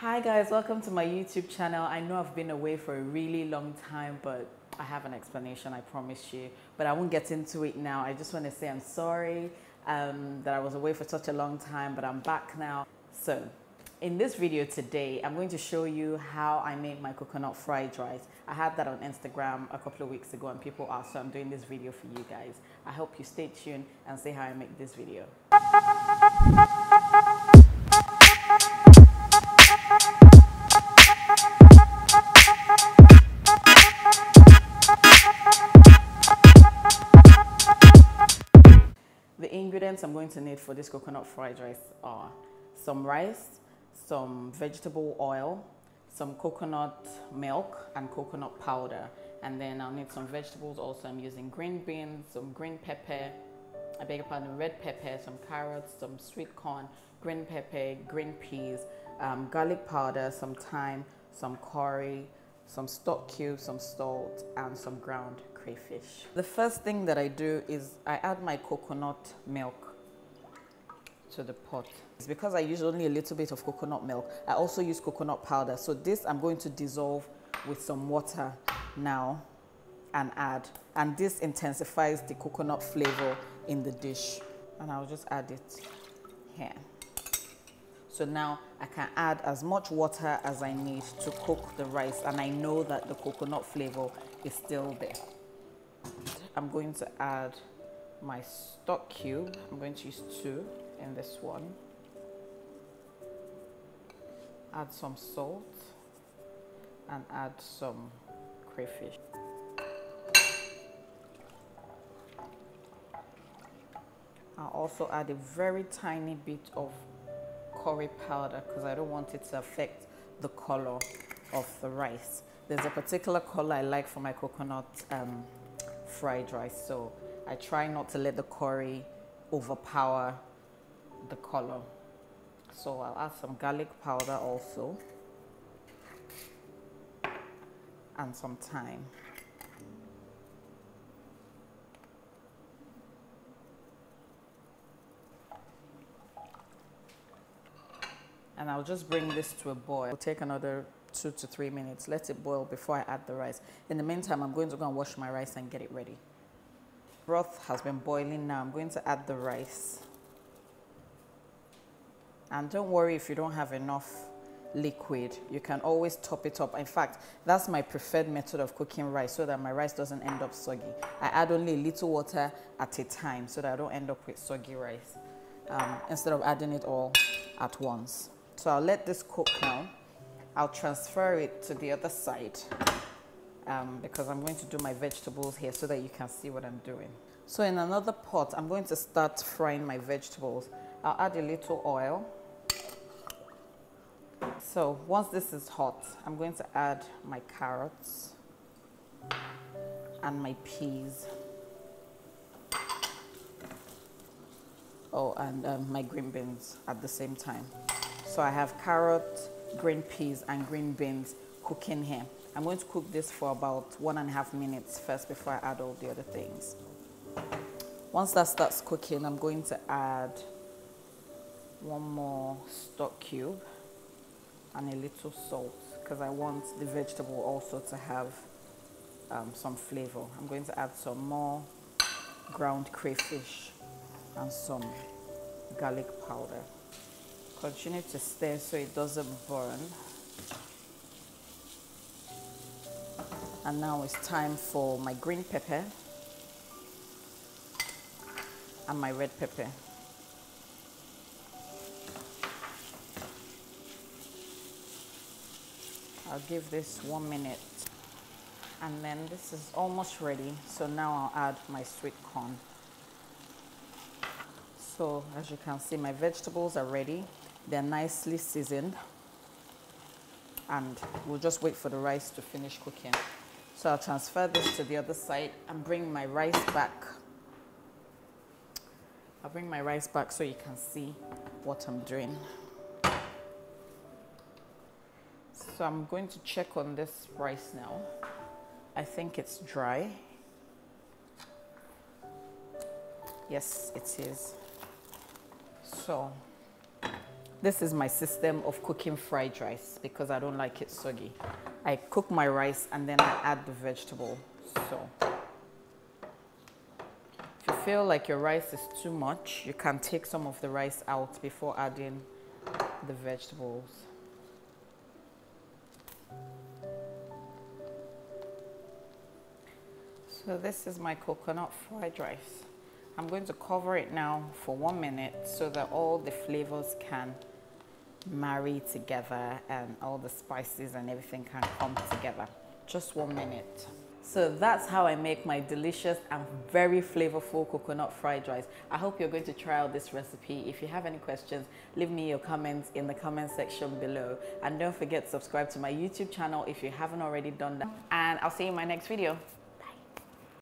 Hi guys, welcome to my YouTube channel. I know I've been away for a really long time, but I have an explanation, I promise you. But I won't get into it now. I just want to say I'm sorry um, that I was away for such a long time, but I'm back now. So, in this video today, I'm going to show you how I make my coconut fried rice. I had that on Instagram a couple of weeks ago and people asked, so I'm doing this video for you guys. I hope you stay tuned and see how I make this video. Going to need for this coconut fried rice are some rice, some vegetable oil, some coconut milk and coconut powder. And then I'll need some vegetables also. I'm using green beans, some green pepper, I beg your pardon, red pepper, some carrots, some sweet corn, green pepper, green peas, um, garlic powder, some thyme, some curry, some stock cubes, some salt, and some ground crayfish. The first thing that I do is I add my coconut milk to the pot. It's because I use only a little bit of coconut milk. I also use coconut powder. So this I'm going to dissolve with some water now and add. And this intensifies the coconut flavor in the dish. And I'll just add it here. So now I can add as much water as I need to cook the rice and I know that the coconut flavor is still there. I'm going to add my stock cube. I'm going to use two in this one. Add some salt and add some crayfish. I'll also add a very tiny bit of curry powder because I don't want it to affect the color of the rice. There's a particular color I like for my coconut um, fried rice, so I try not to let the curry overpower the color. So I'll add some garlic powder also and some thyme. and I'll just bring this to a boil. It'll take another two to three minutes. Let it boil before I add the rice. In the meantime, I'm going to go and wash my rice and get it ready. Broth has been boiling now. I'm going to add the rice. And don't worry if you don't have enough liquid. You can always top it up. In fact, that's my preferred method of cooking rice so that my rice doesn't end up soggy. I add only a little water at a time so that I don't end up with soggy rice um, instead of adding it all at once. So I'll let this cook now. I'll transfer it to the other side um, because I'm going to do my vegetables here so that you can see what I'm doing. So in another pot, I'm going to start frying my vegetables. I'll add a little oil. So once this is hot, I'm going to add my carrots and my peas. Oh, and um, my green beans at the same time. So I have carrot, green peas, and green beans cooking here. I'm going to cook this for about one and a half minutes first before I add all the other things. Once that starts cooking, I'm going to add one more stock cube and a little salt because I want the vegetable also to have um, some flavor. I'm going to add some more ground crayfish and some garlic powder. Continue to stir so it doesn't burn. And now it's time for my green pepper and my red pepper. I'll give this one minute and then this is almost ready. So now I'll add my sweet corn. So as you can see my vegetables are ready. They're nicely seasoned. And we'll just wait for the rice to finish cooking so I'll transfer this to the other side and bring my rice back I'll bring my rice back so you can see what I'm doing so I'm going to check on this rice now I think it's dry. Yes, it is. So This is my system of cooking fried rice because I don't like it soggy. I cook my rice and then I add the vegetable. So if you feel like your rice is too much, you can take some of the rice out before adding the vegetables. So this is my coconut fried rice. I'm going to cover it now for one minute so that all the flavors can marry together and all the spices and everything can come together. Just one minute. So that's how I make my delicious and very flavorful coconut fried rice. I hope you're going to try out this recipe. If you have any questions, leave me your comments in the comment section below. And don't forget to subscribe to my YouTube channel if you haven't already done that. And I'll see you in my next video.